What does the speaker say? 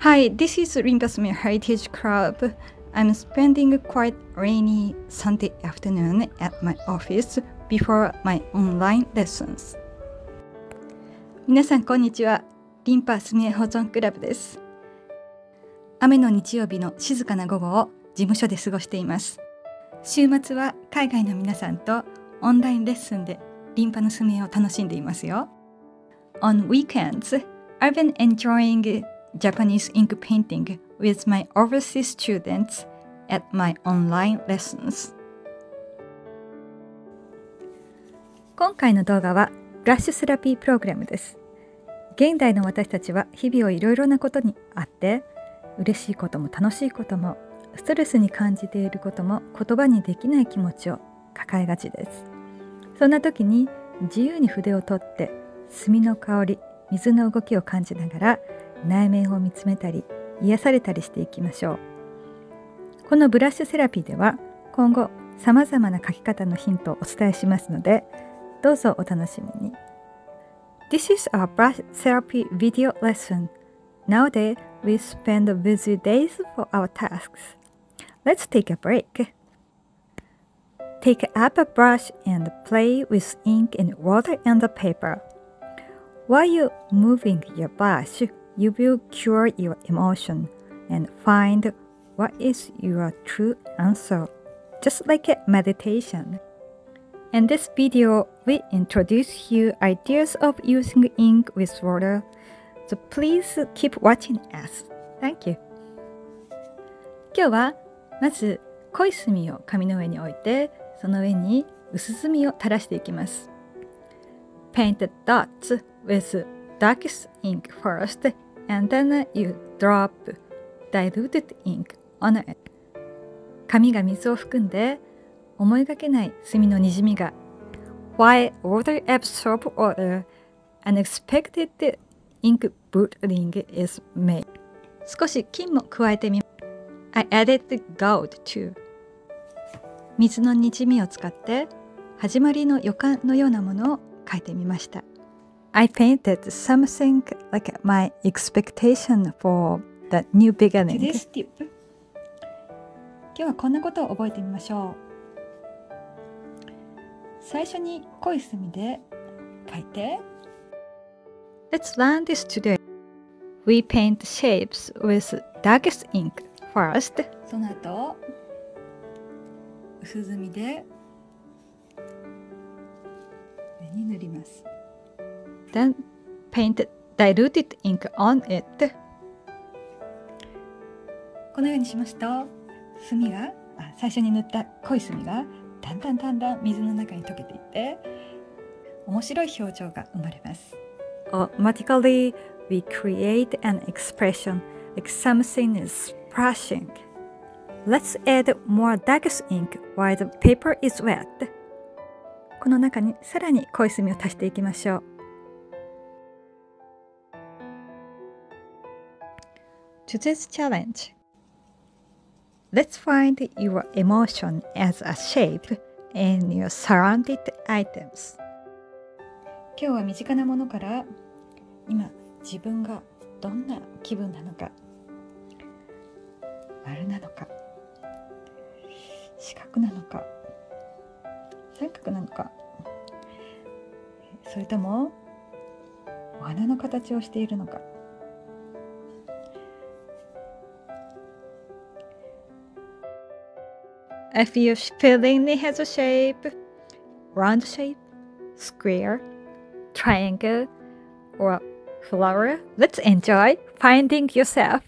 Hi, this is Rimbasme Heritage Club. I'm spending quite rainy Sunday afternoon at my office before my online lessons. 皆さんこんにちは。リンパスミエ保存クラブです。雨の日曜日の静かな午後を事務所で過ごしています。週末は海外の皆さんとオンラインレッスンでリンパの墨絵を楽しんでいますよ。On weekends, I've been enjoying Japanese ink painting with my overseas students at my online lessons. 今回の動画はブラッシュセラピープログラムです。現代の私たちは日々をいろいろなことにあって嬉しいことも楽しいこともストレスに感じていることも言葉にできない気持ちを抱えがちです。そんな時に自由に筆を取って墨の香り水の動きを感じながら内面を見つめたり癒されたりしていきましょうこのブラッシュセラピーでは今後さまざまな書き方のヒントをお伝えしますのでどうぞお楽しみに This is our brush therapy video lesson. Nowadays, we spend busy days for our tasks. Let's take a break. Take up a brush and play with ink and water and paper. While you're moving your brush, you will cure your emotion and find what is your true answer, just like a meditation. In this video, we introduce you ideas of using ink with water, so please keep watching us. Thank you. 今日はまず濃い墨を紙の上に置いてその上に薄墨を垂らしていきます。Paint the dots with darkest ink first and then you drop diluted ink on it 紙が水を含んで思いがけない墨のにじみが While water absorb water unexpected ink bootling is made 少し金も加えてみ I added gold too 水のにじみを使って始まりの予感のようなものを描いてみました I painted something like my expectation for the new beginning. 今日はこんなことを覚えてみましょう。最初に濃い墨で書いて。Let's learn this today. We paint shapes with darkest ink first. その後、薄墨で目に塗ります。Then paint diluted ink on it このようにしますと墨があ最初に塗った濃い墨がだんだんだんだん水の中に溶けていって面白い表情が生まれます Automatically we create an expression like something is splashing Let's add more darkest ink while the paper is wet この中にさらに濃い墨を足していきましょう to this challenge. Let's find your emotion as a shape in your surrounded items. 今日は身近なものから今自分がどんな気分なのか丸なのか四角なのか三角なのかそれともお花の形をしているのか If your filling has a shape, round shape, square, triangle, or flower, let's enjoy finding yourself.